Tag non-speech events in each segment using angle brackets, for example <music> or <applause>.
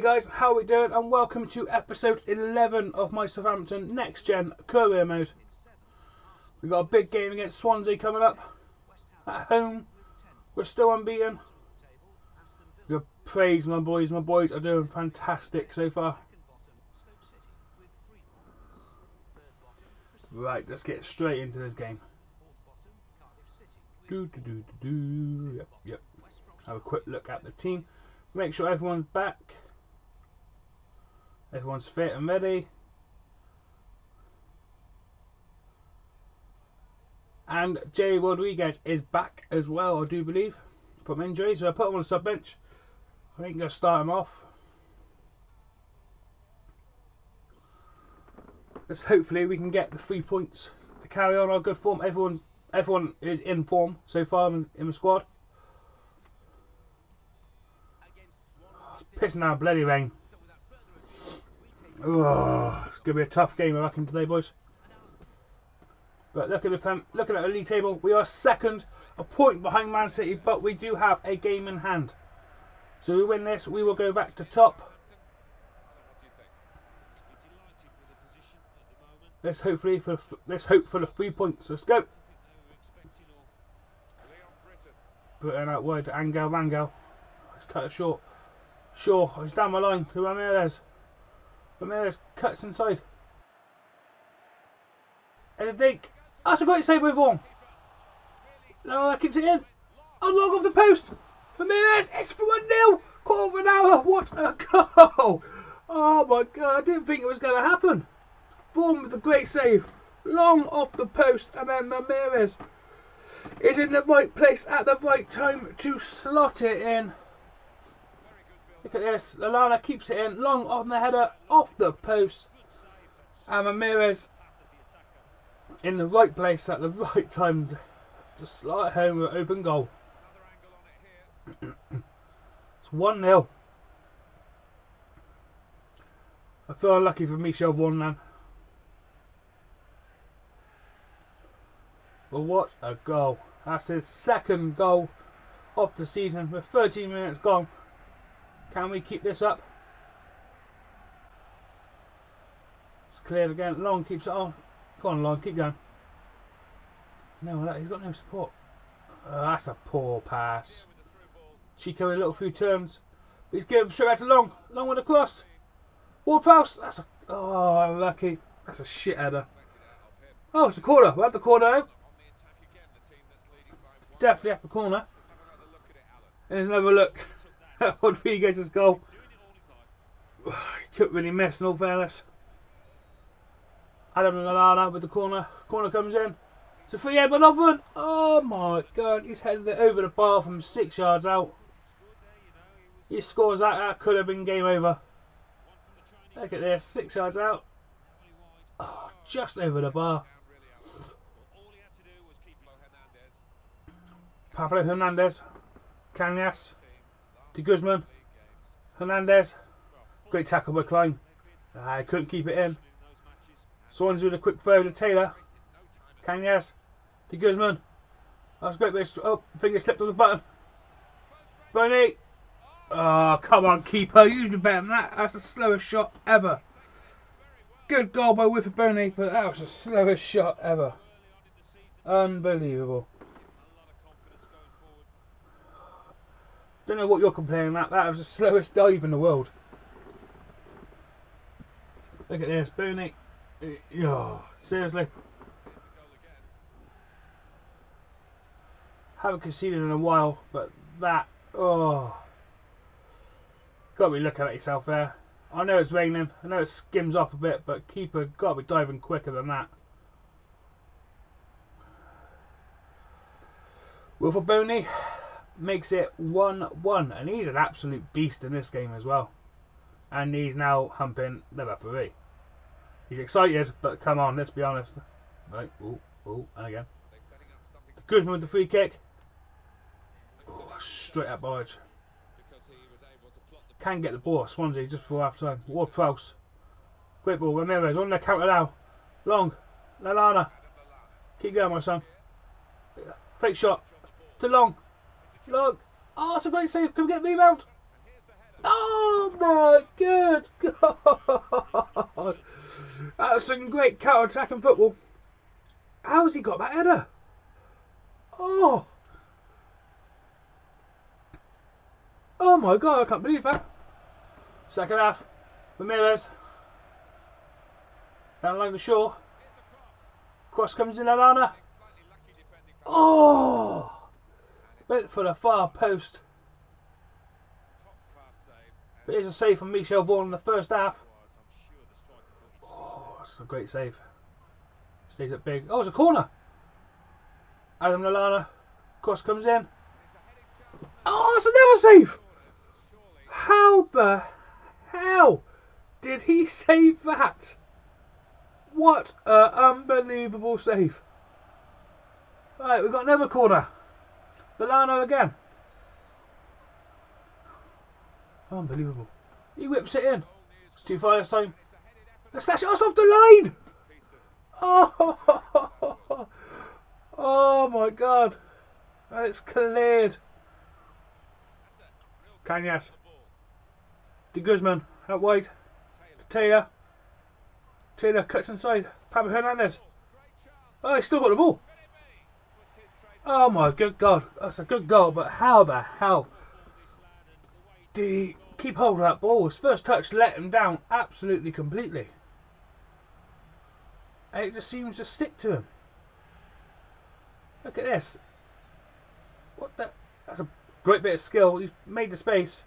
guys, how are we doing? And welcome to episode 11 of my Southampton Next Gen Career Mode. We've got a big game against Swansea coming up. At home, we're still unbeaten. Good praise, my boys. My boys are doing fantastic so far. Right, let's get straight into this game. Do, do, do, do, do. Yep, yep. Have a quick look at the team. Make sure everyone's back. Everyone's fit and ready. And Jay Rodriguez is back as well, I do believe, from injury. So I put him on the sub bench. I ain't going to start him off. Let's hopefully we can get the three points to carry on our good form. Everyone, everyone is in form so far in, in the squad. Oh, it's pissing out bloody rain. It's going to be a tough game, I reckon, today, boys. But look at the looking at the league table, we are second, a point behind Man City, but we do have a game in hand. So we win this, we will go back to top. Let's hopefully for let's hope for the three points. Let's go. It out wide Angel Rangel. Let's cut it short. Sure, he's down my line to Ramirez. Ramirez cuts inside. There's a dink. That's a great save by Vorm. No, that keeps it in. Long off the post. Ramirez, it's for 1 0. Quarter of an hour. What a goal. Oh my god, I didn't think it was going to happen. Vorm with a great save. Long off the post, and then Ramirez is in the right place at the right time to slot it in. Look at this. Lallana keeps it in. Long on the header, off the post. And Ramirez in the right place at the right time to slot home with open goal. <clears throat> it's 1 0. I feel unlucky for Michel man. But what a goal. That's his second goal of the season with 13 minutes gone. Can we keep this up? It's cleared again. Long keeps it on. Go on, Long, keep going. No, he's got no support. Oh, that's a poor pass. Chico a little few turns. But he's getting straight back to Long. Long with a cross. Ward Prowse. That's a. Oh, lucky. That's a shit header. Oh, it's a corner. We have the corner. Definitely have the corner. There's another look <laughs> Rodriguez's goal. <sighs> couldn't really miss, in all fairness. Adam Lallana with the corner. Corner comes in. A free head, but. Oh my god, he's headed it over the bar from six yards out. He scores that, that could have been game over. Look at this, six yards out. Oh, just over the bar. Pablo Hernandez. Cañas. De Guzman. Hernandez. Great tackle by Clyne. Ah, I couldn't keep it in. Swans with a quick throw to Taylor. Cañas. De Guzman. That's great. But oh, finger slipped on the button. Bony. Oh, ah, come on, keeper. You do better than that. That's the slowest shot ever. Good goal by Wilfried Bony, but that was the slowest shot ever. Unbelievable. Don't know what you're complaining about. That was the <laughs> slowest dive in the world. Look at this, Bony. Oh, seriously. Haven't conceded in a while, but that, oh. Got to be looking at yourself there. I know it's raining. I know it skims up a bit, but keeper got to be diving quicker than that. Wilfried Bony makes it 1-1, and he's an absolute beast in this game as well. And he's now humping the referee. He's excited, but come on, let's be honest. Right, oh, oh, and again. Guzman with the free kick. Oh, straight up barge. Can get the ball, Swansea, just before half time. Ward Prowse. Great ball, Ramirez on the counter now. Long. Lallana. Keep going, my son. Fake shot. To Long. Look. Oh, it's a great save. Can we get the rebound? Oh my good <laughs> God! That's some great counter attacking football. How's he got that header? Oh! Oh my god, I can't believe that. Second half, Ramirez. Down along the shore. Cross comes in Alana. Oh! Went for the far post. But here's a save from Michel Vorm in the first half. Oh, that's a great save. Stays up big. Oh, it's a corner. Adam Lallana. Cross comes in. Oh, it's another save. How the hell did he <laughs> save that? What an unbelievable save. Right, we've got another corner. Lallana again. Unbelievable. He whips it in. It's too far this time. Let's slash it off the line. Oh, <laughs> oh my god. It's cleared. Cañas. De Guzman out wide. Taylor. Taylor cuts inside. Pablo Hernandez. Oh, he's still got the ball. Oh my good god. That's a good goal, but how the hell did he keep hold of that ball? His first touch let him down absolutely completely. And it just seems to stick to him. Look at this. What the? That's a great bit of skill. He's made the space.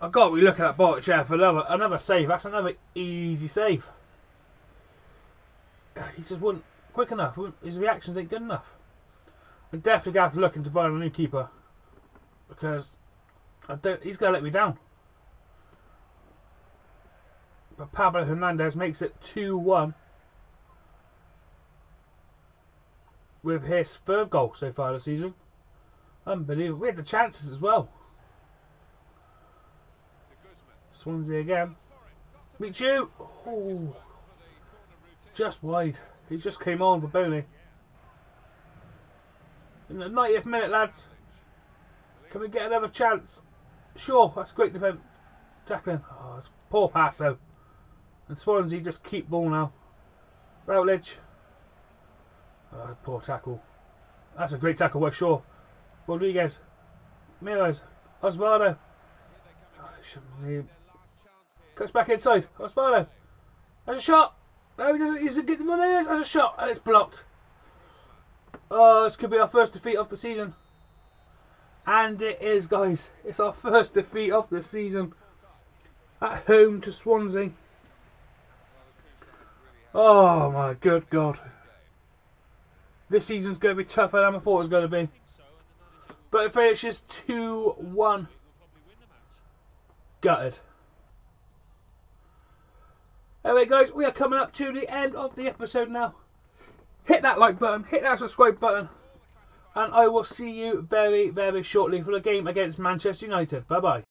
I've got to be looking at Bartek Share for another, another save. That's another easy save. <sighs> He just wasn't quick enough. His reactions ain't good enough. I'm definitely going to have to look into buying a new keeper. Because I don't, he's going to let me down. But Pablo Hernandez makes it 2-1. With his third goal so far this season. Unbelievable. We had the chances as well. Swansea again. Meet you. Just wide. He just came on for Bony. In the 90th minute, lads. Can we get another chance? Sure, that's great defence. Tackling. Oh, it's poor pass though. And Swansea just keep ball now. Routledge. Oh, poor tackle. That's a great tackle, we're sure. Rodriguez. Miros. Osvaldo. Oh, Cuts back inside. Osvaldo. There's a shot. No, he doesn't. He's getting one there. There's a shot. And it's blocked. Oh, this could be our first defeat of the season. And it is, guys. It's our first defeat of the season. At home to Swansea. Oh, my good God. This season's going to be tougher than I thought it was going to be. But it finishes 2-1. Gutted. Anyway, guys, we are coming up to the end of the episode now. Hit that like button, hit that subscribe button, and I will see you very, very shortly for the game against Manchester United. Bye bye.